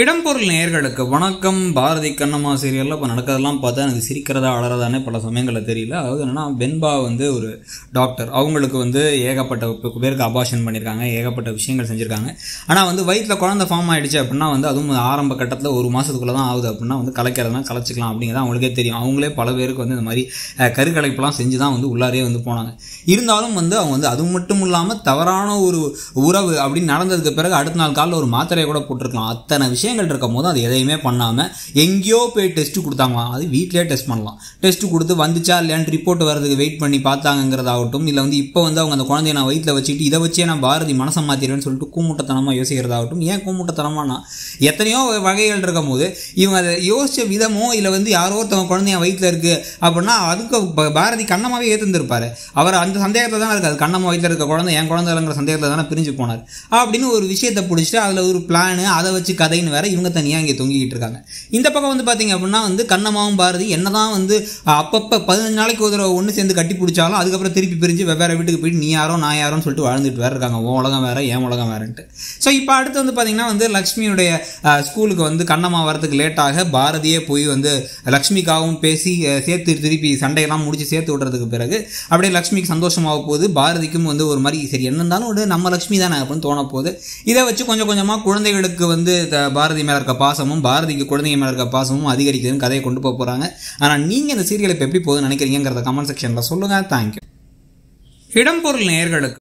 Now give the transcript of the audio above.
இடம்பொருள் நேயர்களுக்கு வணக்கம். பாரதி கண்ணம்மா சீரியலில் இப்போ நடக்கிறதெல்லாம் பார்த்தா எனக்கு சிரிக்கிறதா அழறதானே பல சமயங்களில் தெரியல. அதாவது என்னன்னா வெண்பா வந்து ஒரு டாக்டர் அவங்களுக்கு வந்து ஏகப்பட்ட பேருக்கு அபாஷன் பண்ணியிருக்காங்க ஏகப்பட்ட விஷயங்கள் செஞ்சுருக்காங்க. ஆனால் வந்து வயிற்றில் குழந்தை ஃபார்ம் ஆகிடுச்சு அப்படின்னா வந்து அதுவும் ஆரம்ப கட்டத்தில் ஒரு மாதத்துக்குள்ளே தான் ஆகுது அப்படின்னா வந்து கலைக்கிறதுனா கலைச்சிக்கலாம் அப்படிங்கிறது அவங்களுக்கே தெரியும். அவங்களே பல பேருக்கு வந்து இந்த மாதிரி கருக்கலைப்பெல்லாம் செஞ்சு தான் வந்து உள்ளாரே வந்து போனாங்க. இருந்தாலும் வந்து அவங்க வந்து அது மட்டும் இல்லாமல் தவறான ஒரு உறவு அப்படின்னு நடந்ததுக்கு பிறகு அடுத்த நாள் காலையில் ஒரு மாத்திரையை கூட போட்டிருக்கலாம். அத்தனை விஷயம் விஷயங்கள் இருக்கும் போது அது எதையுமே பண்ணாமல் எங்கேயோ போய் டெஸ்ட்டு கொடுத்தாங்க. அது வீட்டிலே டெஸ்ட் பண்ணலாம். டெஸ்ட்டு கொடுத்து வந்துச்சா இல்லையான்னு ரிப்போர்ட் வரதுக்கு வெயிட் பண்ணி பார்த்தாங்கிறதாகட்டும் இல்லை வந்து இப்போ வந்து அவங்க அந்த குழந்தைய நான் வயிற்றில் வச்சுட்டு இதை வச்சே நான் பாரதி மனசை மாற்றிடுவேன்னு சொல்லிட்டு கூமுட்டத்தனமாக யோசிக்கிறதாகட்டும். ஏன் கூமுட்டத்தனமானா எத்தனையோ வகைகள் இருக்கும் போது இவங்க அதை யோசித்த விதமோ இல்லை வந்து யாரோ ஒருத்தவங்க குழந்தைய வயிற்றில் இருக்குது அப்படின்னா அதுக்கு பாரதி கண்ணமாவே ஏற்றுந்திருப்பாரு அவர் அந்த சந்தேகத்தில் தான் இருக்காது கண்ணம்மா வயிற்றில் இருக்க குழந்தை என் குழந்தைங்கிற சந்தேகத்தில் தானே பிரிஞ்சு போனார். அப்படின்னு ஒரு விஷயத்தை பிடிச்சிட்டு அதில் ஒரு பிளானு அதை வச்சு கதை கதைன்னு வேற இவங்க தனியாக இங்கே தொங்கிக்கிட்டு இருக்காங்க. இந்த பக்கம் வந்து பார்த்திங்க அப்படின்னா வந்து கண்ணம்மாவும் பாரதி என்னதான் வந்து அப்பப்போ பதினஞ்சு நாளைக்கு ஒரு தடவை ஒன்று சேர்ந்து கட்டி பிடிச்சாலும் அதுக்கப்புறம் திருப்பி பிரிஞ்சு வெவ்வேறு வீட்டுக்கு போயிட்டு நீ யாரோ நான் யாரோன்னு சொல்லிட்டு வாழ்ந்துட்டு வேறு இருக்காங்க. உன் உலகம் வேற ஏன் உலகம் வேறுன்ட்டு. ஸோ இப்போ அடுத்து வந்து பார்த்திங்கன்னா வந்து லக்ஷ்மியுடைய ஸ்கூலுக்கு வந்து கண்ணம்மா வரதுக்கு லேட்டாக பாரதியே போய் வந்து லக்ஷ்மிக்காகவும் பேசி சேர்த்து திருப்பி சண்டையெல்லாம் முடிச்சு சேர்த்து விடுறதுக்கு பிறகு அப்படியே லக்ஷ்மிக்கு சந்தோஷமாக போகுது. பாரதிக்கும் வந்து ஒரு மாதிரி சரி என்ன இருந்தாலும் நம்ம லக்ஷ்மி தானே? அப்படின்னு தோண போகுது. இதை வச்சு கொஞ்சம் கொஞ்சமாக குழந்தைகளுக்கு வந்து த- பாரதி மேலே இருக்க பாசமும் பாரதிக்கு குழந்தைங்க மேலே இருக்க பாசமும் அதிகரிக்குதுன்னு கதையை கொண்டு போக போகிறாங்க ஆனால் நீங்கள் இந்த சீரியல் இப்போ எப்படி போகுதுன்னு நினைக்கிறீங்கிறத கமெண்ட் செக்ஷனில் சொல்லுங்கள் தேங்க்யூ இடம்பொருள் நேயர்களுக்கு